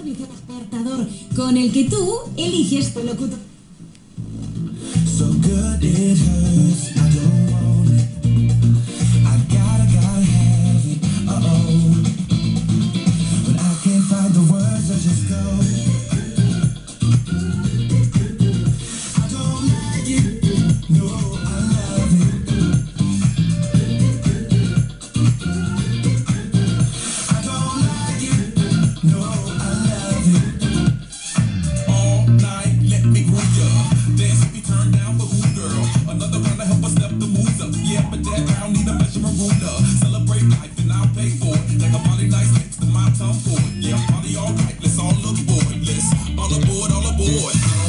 sintoniza el despertador con el que tú eliges tu locutor. So good it hurts, I don't want it. I gotta, gotta have it, uh oh. But I can't find the words, I just go. the measurement ruler. Celebrate life and I'll pay for it. Take a next to my Yeah, party all right, let's all look bored. Let's all aboard, all aboard.